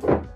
Thank you.